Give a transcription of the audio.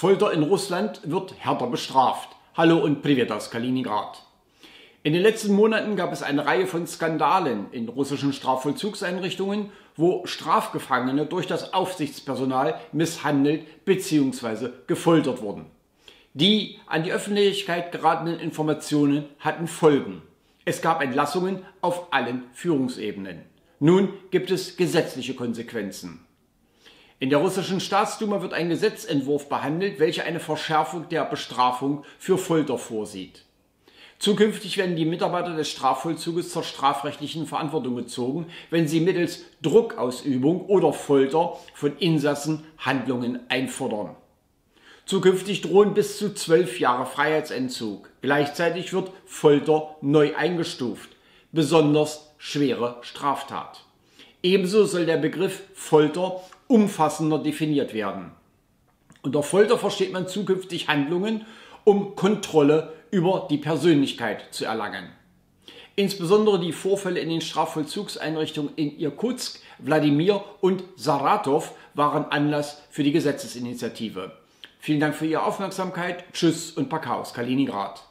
Folter in Russland wird härter bestraft. Hallo und Privet aus Kaliningrad. In den letzten Monaten gab es eine Reihe von Skandalen in russischen Strafvollzugseinrichtungen, wo Strafgefangene durch das Aufsichtspersonal misshandelt bzw. gefoltert wurden. Die an die Öffentlichkeit geratenen Informationen hatten Folgen. Es gab Entlassungen auf allen Führungsebenen. Nun gibt es gesetzliche Konsequenzen. In der russischen Staatsduma wird ein Gesetzentwurf behandelt, welcher eine Verschärfung der Bestrafung für Folter vorsieht. Zukünftig werden die Mitarbeiter des Strafvollzuges zur strafrechtlichen Verantwortung gezogen, wenn sie mittels Druckausübung oder Folter von Insassen Handlungen einfordern. Zukünftig drohen bis zu zwölf Jahre Freiheitsentzug. Gleichzeitig wird Folter neu eingestuft. Besonders schwere Straftat. Ebenso soll der Begriff Folter umfassender definiert werden. Unter Folter versteht man zukünftig Handlungen, um Kontrolle über die Persönlichkeit zu erlangen. Insbesondere die Vorfälle in den Strafvollzugseinrichtungen in Irkutsk, Wladimir und Saratow waren Anlass für die Gesetzesinitiative. Vielen Dank für Ihre Aufmerksamkeit. Tschüss und Paka aus Kaliningrad.